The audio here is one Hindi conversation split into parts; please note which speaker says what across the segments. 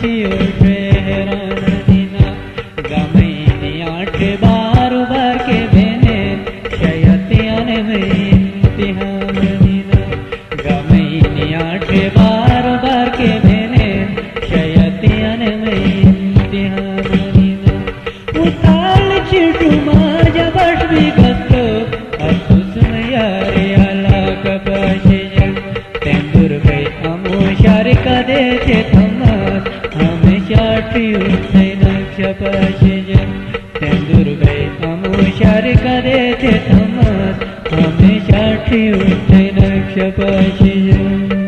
Speaker 1: to your dream. Thank you.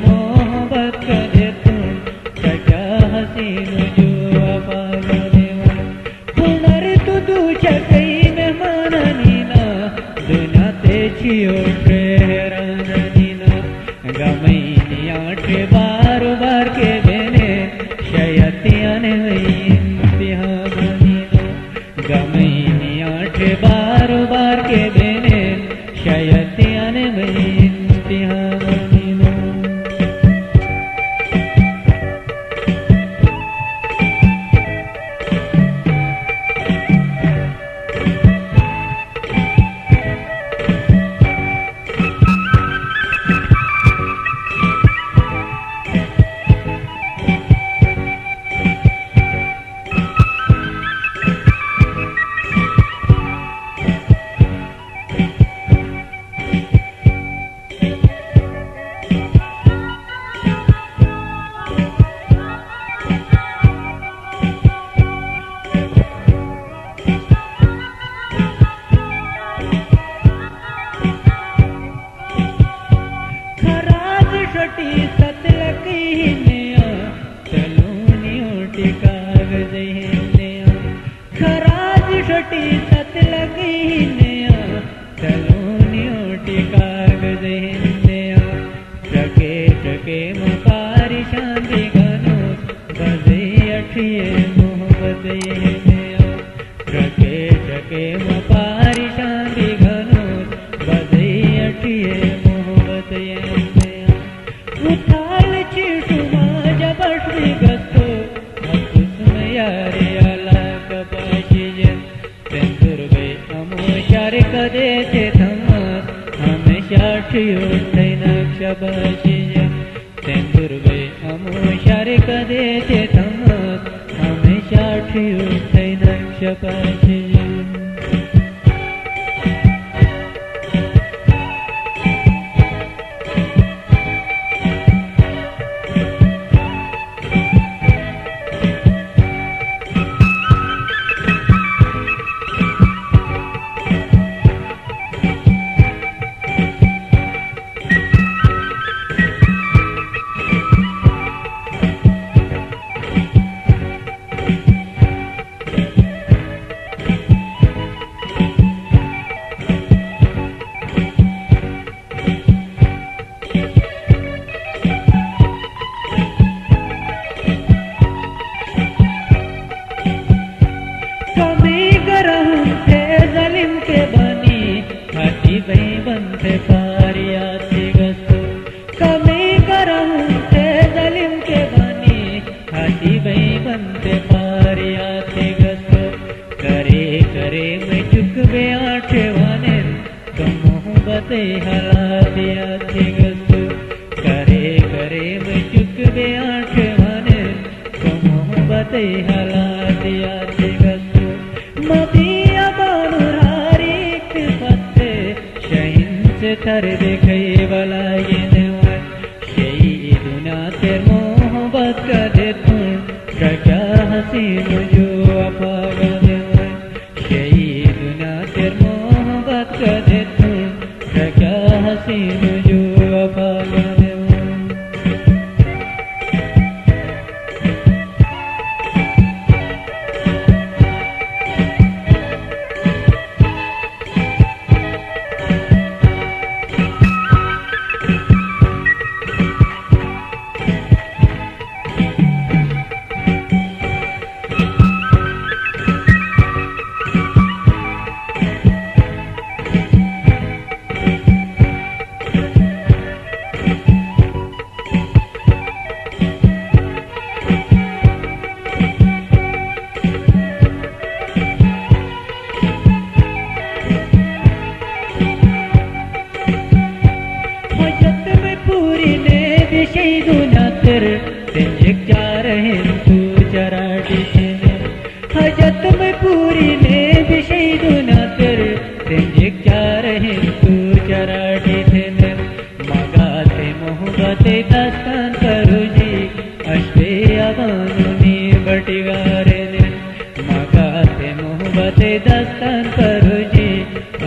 Speaker 1: Oh. Jata Jai बते हला दिया थिगसु करे करे चुक बे आठ माने। तुम बते हला दिया थिगसु मदिया बानुरारी के पत्ते शहीन से तर देखे वाला ये नवा शही दुना